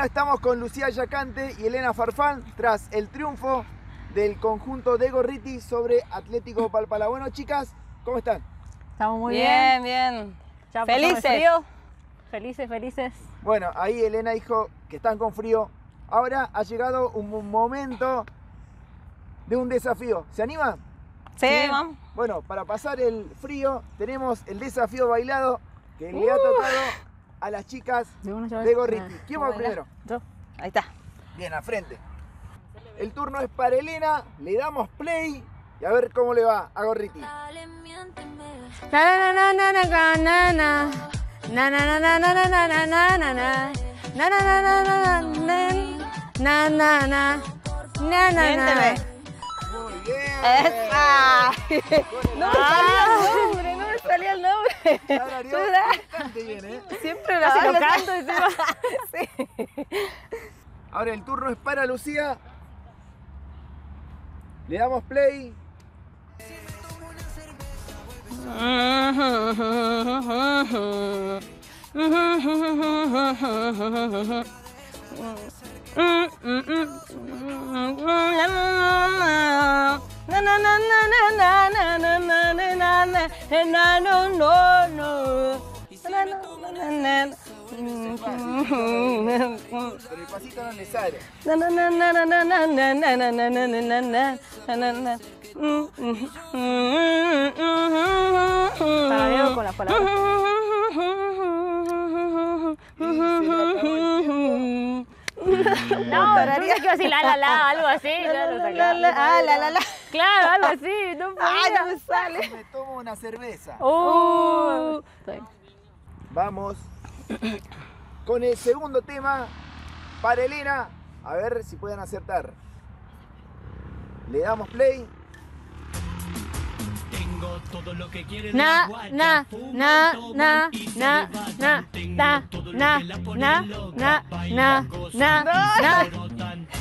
Bueno, estamos con Lucía Yacante y Elena Farfán tras el triunfo del conjunto de Gorriti sobre Atlético Palpala. Bueno, chicas, ¿cómo están? Estamos muy bien. Bien, bien. Ya Felices. frío. Felices, felices. Bueno, ahí Elena dijo que están con frío. Ahora ha llegado un mo- momento de un desafío. ¿Se animan? Sí, vamos. Bueno, para pasar el frío tenemos el desafío bailado que le ha Uh. tocado a las chicas de Gorriti. ¿Quién va primero? Yo. Ahí está. Bien, a frente. El turno es para Elena. Le damos play y a ver cómo le va a Gorriti bien, ¿eh? Siempre y encima. Sí. Ahora el turno es para Lucía. Le damos play. Pero el pasito no le sale. Tarareo con las palabras. No, pensé que iba a decir la la la, algo así. Ah, la, la, la. Claro, algo así. No Ay, no me sale. Me tomo una cerveza. Bien. Vamos con el segundo tema para Elena. A ver si pueden acertar. Le damos play. Tengo todo lo que quiere Na, la guacha, na, na, na, na, na, Tengo na, todo lo na, que la pone na, na, na, na, na. Na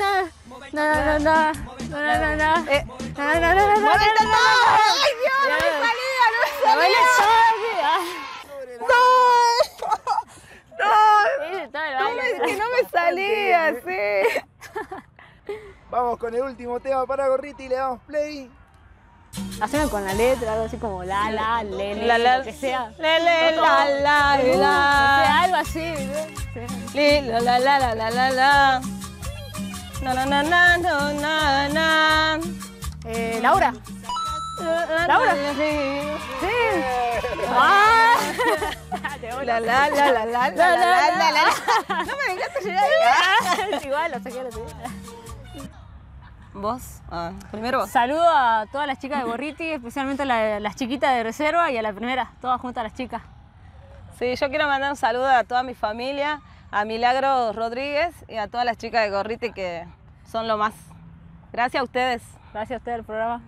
na, na, na, na, na, na, eh, na, na, na, na, na, ¡Ay, Dios! ¡No me salía! ¡No me salía! ¡No! ¡No! ¡No! ¡No me salía! ¡Sí! Vamos con el último tema para Gorriti y le damos play. Hacemos con la letra, algo así como la, la, le, le, la, la, lo que sea. Le, le, la, la, la, la. algo así. La, la, la, la, la, la. Na, na, na, na, na, na, na. Eh, Laura. Laura. Sí. Ah. La, la, la, la, la, la, la, la, la. No me dejaste llegar. Es igual, lo saqué, lo saqué. Vos, ah, primero vos. Saludo a todas las chicas de Gorriti, especialmente a la- las chiquitas de reserva y a la primera, todas juntas las chicas. Sí, yo quiero mandar un saludo a toda mi familia, a Milagro Rodríguez y a todas las chicas de Gorriti que son lo más. Gracias a ustedes. Gracias a ustedes del programa.